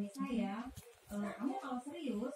suami saya e, kamu kalau serius